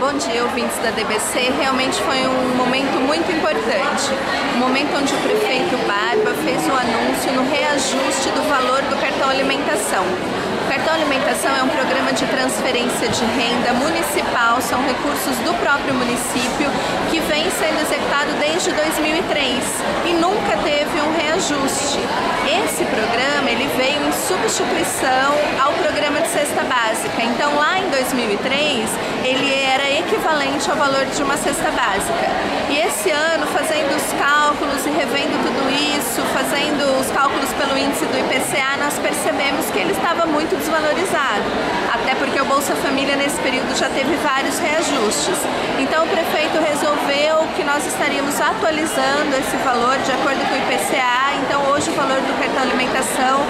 Bom dia, ouvintes da DBC. Realmente foi um momento muito importante. Um momento onde o prefeito Barba fez o anúncio no reajuste do valor do cartão alimentação. O cartão alimentação é um programa de transferência de renda municipal, são recursos do próprio município que vem sendo executado desde 2003 e nunca teve um reajuste. Esse programa ele veio substituição ao programa de cesta básica. Então lá em 2003 ele era equivalente ao valor de uma cesta básica. E esse ano, fazendo os cálculos e revendo tudo isso, fazendo os cálculos pelo índice do IPCA, nós percebemos que ele estava muito desvalorizado, até porque o Bolsa Família nesse período já teve vários reajustes. Então o prefeito resolveu que nós estaríamos atualizando esse valor de acordo com o IPCA, então hoje o valor do cartão alimentação de 70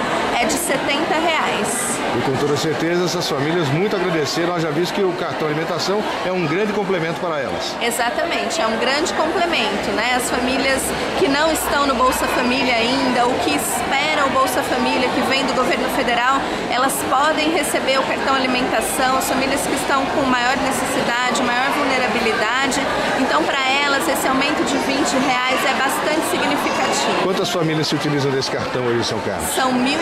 reais. E com toda certeza essas famílias muito agradeceram, já visto que o cartão alimentação é um grande complemento para elas. Exatamente, é um grande complemento, né? As famílias que não estão no Bolsa Família ainda, ou que esperam o Bolsa Família que vem do governo federal, elas podem receber o cartão alimentação, as famílias que estão com maior necessidade, maior vulnerabilidade. Então, para elas, esse aumento de 20 reais é bastante. Quantas famílias se utilizam desse cartão hoje em São Carlos? São 1.300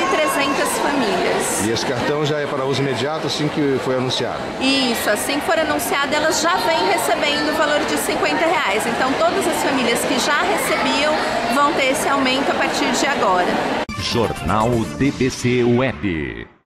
famílias. E esse cartão já é para uso imediato assim que foi anunciado? Isso, assim que for anunciado, elas já vêm recebendo o valor de 50 reais. Então, todas as famílias que já recebiam vão ter esse aumento a partir de agora. Jornal DBC Web.